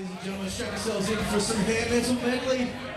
Ladies and gentlemen, strap yourselves in for some hair metal medley.